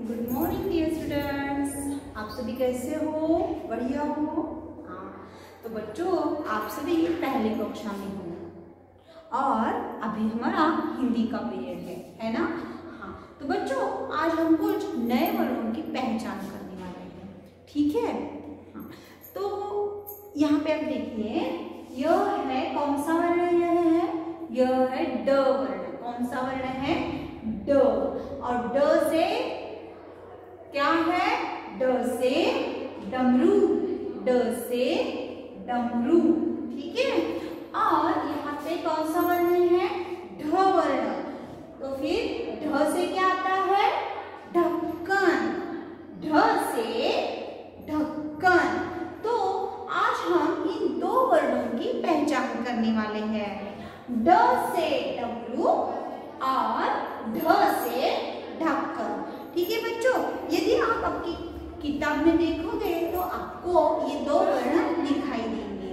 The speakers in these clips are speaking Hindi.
गुड मॉर्निंग डियर स्टूडेंट्स आप सभी कैसे हो? बढ़िया हो? हाँ। तो बच्चों, आप सभी पहले कक्षा में हो। और अभी हमारा हिंदी का पीरियड है है ना? हाँ। तो बच्चों, आज हम कुछ नए वर्णों की पहचान करने वाले हैं। ठीक है? हाँ। तो यहाँ पे आप देखिए यह है कौन सा वर्ण यह है? यह है ड वर्ण। कौन सा वर्ण है? ड। और ड से क्या है? ड से डमरू, ड से डमरू, ठीक है? और यहाँ पे कौन सा वर्ण है? ढ वर्ण। तो फिर ढ से क्या आता है? ढक्कन। ढ से ढक्कन। तो आज हम इन दो वर्णों की पहचान करने वाले हैं। ड से डब्लू और ढ से ढक्कन ठीक है बच्चों यदि आप आपकी किताब में देखोगे तो आपको ये दो वर्ण दिखाई देंगे।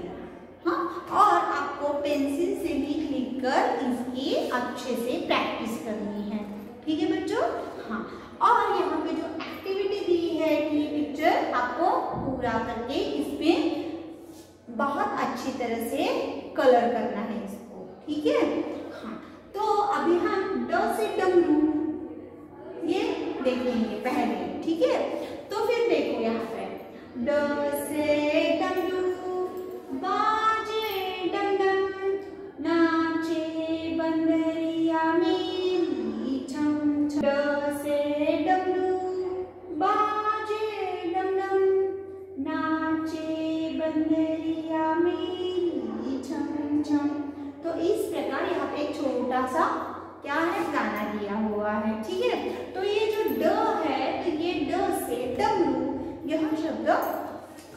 हाँ और आपको पेंसिल से भी लिख कर इसकी अच्छे से प्रैक्टिस करनी है। ठीक है बच्चों? हाँ और यहाँ पे जो एक्टिविटी दी है ये पिक्चर आपको पूरा करके इसमें बहुत अच्छी तरह से कलर करना है इसको। ठीक है? हाँ तो अभी हम ड से ये देखेंगे पहले। ठीक है? तो फिर देखो यहाँ पे। ड से डमरू बाजे डम डम, नाचे बंदरिया छम से बाजे डम डम, नाचे बंदरिया छम छम। तो इस प्रकार यहाँ पे एक छोटा सा क्या है? गाना दिया हुआ है। ठीक है? तो ये जो ड है तो ये ड से डमरू यह शब्द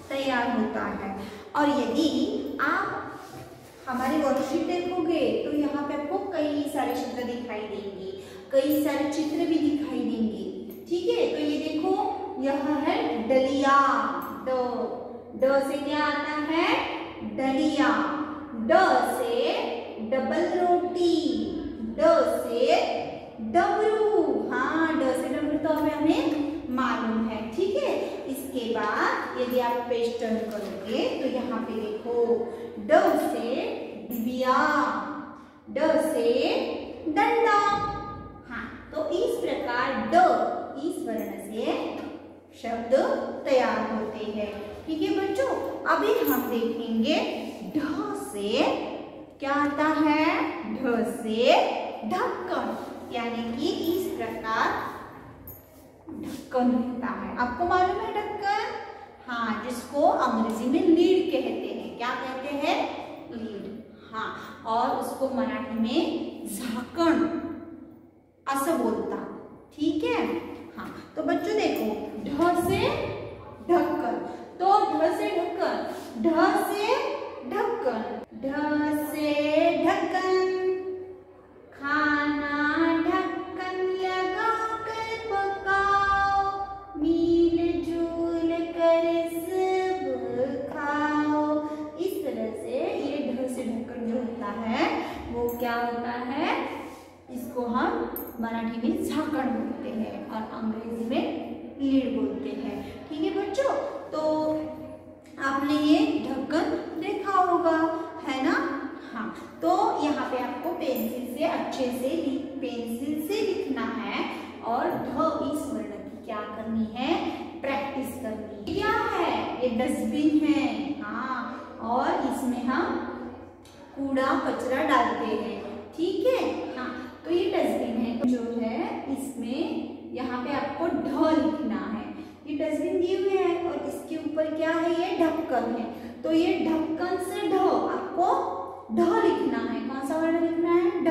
तैयार होता है। और यदि आप हमारी वर्कशीट देखोगे तो यहाँ पे आपको कई सारे शब्द दिखाई देंगे, कई सारे चित्र भी दिखाई देंगे। ठीक है? तो ये देखो, यह है डलिया। ड ड से क्या आता है? डलिया। ड से डबल रोटी। ड से डमरू हाँ ड से डमरू तो हमें हमें मालूम है, ठीक है? इसके बाद यदि आप पेज करोगे तो यहाँ पे देखो, ड से दिव्या ड से डंडा। हाँ तो इस प्रकार ड, इस वर्ण से शब्द तैयार होते हैं। ठीक है बच्चों, अभी हम देखेंगे, ढ से क्या आता है? ढ से ढक्कन, यानी कि इस प्रकार ढक्कन रहता है। आपको मालूम है ढक्कन? हाँ जिसको अंग्रेज़ी में लीड कहते हैं। क्या कहते हैं? लीड। हाँ और उसको मराठी में झाकण, असं बोलता। ठीक है? हाँ तो बच्चों देखो, ढ से ढक्कन। तो ढ से ढक्कन, ढ से ढक्कन, ढ से मराठी में झाकड़ बोलते हैं और अंग्रेज़ी में लीड बोलते हैं। ठीक है बच्चों? तो आपने ये ढक्कन देखा होगा, है ना? हाँ तो यहाँ पे आपको पेंसिल से अच्छे से पेंसिल से लिखना है और ढ इस वर्ण की क्या करनी है? प्रैक्टिस करनी। क्या है? ये डस्टबिन है। हाँ और इसमें हम कूड़ा, कचरा डालते हैं। ठीक है? हाँ तो ये डस्टबिन है। जो है, इसमें यहाँ पे आपको ढ लिखना है। ये डस्टबिन दिए हुए हैं और इसके ऊपर क्या है, ये ढक्कन है। तो ये ढक्कन से ढ आपको ढ लिखना है। कौन सा वर्ड लिखना है? ढ।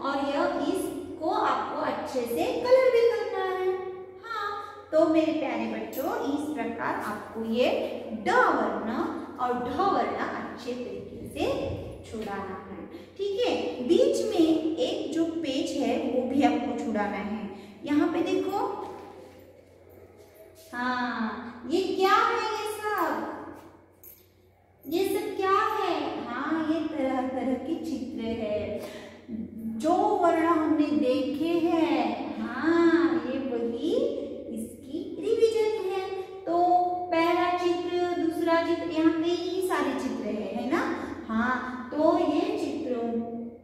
और यह इसको आपको अच्छे से कलर भी करना है। हाँ तो मेरे प्यारे बच्चों, इस प्रकार आपको ये ड वर्ण और ढ वर्ण अच्छे तरीके से छुड़ाना ठीक है? बीच में एक जो पेज है वो भी आपको छुड़ाना है। यहाँ पे देखो। हाँ ये क्या है ये सब? ये सब क्या है? हाँ ये तरह तरह के चित्र है। जो वर्ण हमने देखे हैं हाँ ये वही इसकी रिवीजन है। तो पहला चित्र दूसरा चित्र यहाँ पे ये सारे चित्र है, है ना? हाँ तो ये चित्र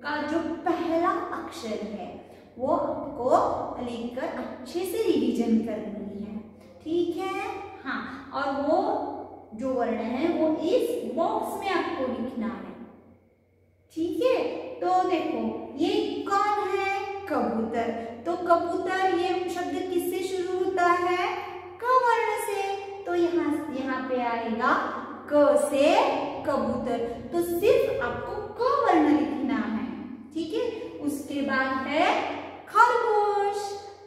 का जो पहला अक्षर है, वो आपको लेकर अच्छे से रिवीजन करनी है। ठीक है? हाँ और वो जो वर्ण है, वो इस बॉक्स में आपको लिखना है। ठीक है? तो देखो, ये कौन है? कबूतर। तो कबूतर, ये शब्द किससे शुरू होता है? क वर्ण से। तो यहाँ यहाँ पे आएगा क से कबूतर। तो सिर्फ़ आपको क वर्ण लिखना है ठीक है उसके बाद है खरगोश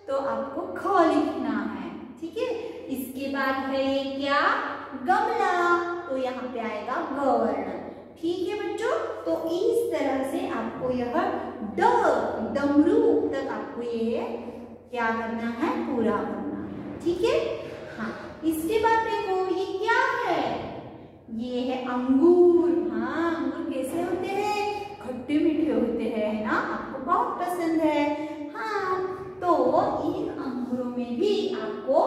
तो आपको ख लिखना है ठीक है इसके बाद है ये क्या गमला तो यहाँ पे आएगा ग वर्ण ठीक है बच्चों? तो इस तरह से आपको यह ड, डमरू तक आपको ये क्या करना है? पूरा करना ठीक है? हाँ इसके बाद देखो, ये क्या है? ये है अंगूर। हाँ अंगूर कैसे होते हैं? खट्टे मीठे होते हैं, है ना? आपको बहुत पसंद है। हाँ तो इन अंगूरों में भी आपको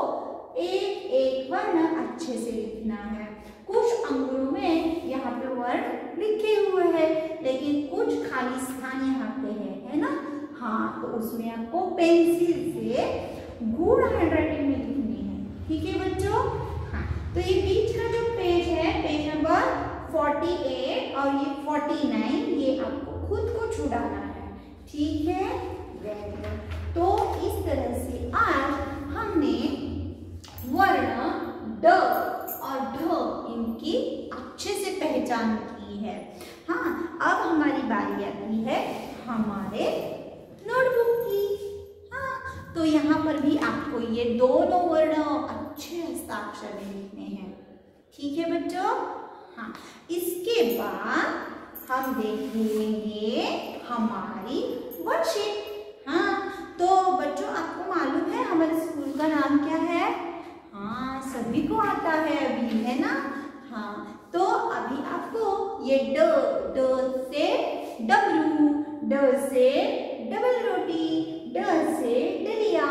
एक एक वर्ण अच्छे से लिखना है। कुछ अंगूरों में यहाँ पे वर्ण लिखे हुए हैं, लेकिन कुछ खाली स्थान यहाँ पे है है ना? हाँ तो उसमें आपको पेंसिल से गुड हैंड राइटिंग में लिखनी है। ठीक है बच्चों? हाँ तो ये बीच का जो पेज है, पेज नंबर 48 और ये 49 ये आपको खुद को छुड़ाना है। ठीक है? वेरी गुड तो इस तरह से आज हमने वर्ण ड और ढ इनकी अच्छे से पहचान की है हाँ अब हमारी बारी आती है हमारे नोटबुक की हाँ तो यहाँ पर भी आपको ये दोनों वर्ण अच्छे हस्ताक्षर में लिखने हैं। ठीक है बच्चों? हाँ। इसके बाद हम देखेंगे हमारी वर्कशीट। हाँ तो बच्चों, आपको मालूम है हमारे स्कूल का नाम क्या है हाँ सभी को आता है अभी है ना हाँ तो अभी आपको ये ड ड से डब्लू ड से डबल रोटी ड से डलिया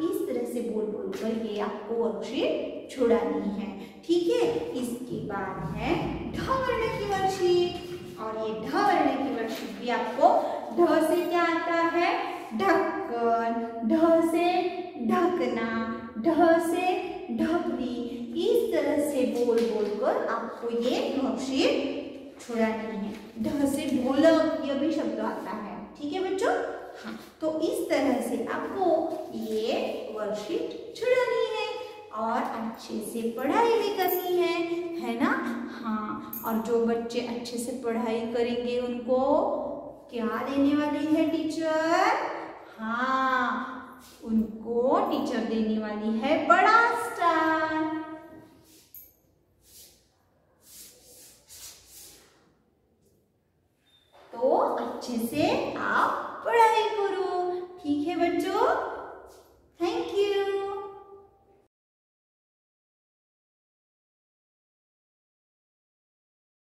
इस तरह से बोल बोल कर ये आपको वर्कशीट छुड़ानी है। ठीक है? इसके बाद है ढ वर्ण की वर्कशीट और ये ढ वर्ण की वर्कशीट भी आपको ढ से क्या आता है? ढक्कन। ढ से ढकना। ढ से ढकनी। इस तरह से बोल बोल कर आपको ये वर्कशीट छुड़ानी है। ढ से ढोलक यह भी शब्द आता है। ठीक है बच्चों? हाँ तो इस तरह से आपको ये वर्कशीट छुड़ानी और अच्छे से पढ़ाई भी करनी है है ना? हाँ और जो बच्चे अच्छे से पढ़ाई करेंगे उनको क्या देने वाली है टीचर? हाँ उनको टीचर देने वाली है बड़ा स्टार। तो अच्छे से आप पढ़ाई करो, ठीक है बच्चों?